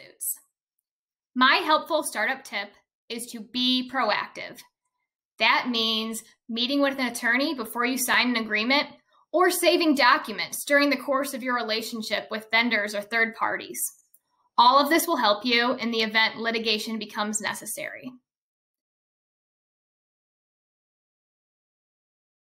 lawsuits. My helpful startup tip is to be proactive. That means meeting with an attorney before you sign an agreement or saving documents during the course of your relationship with vendors or third parties. All of this will help you in the event litigation becomes necessary.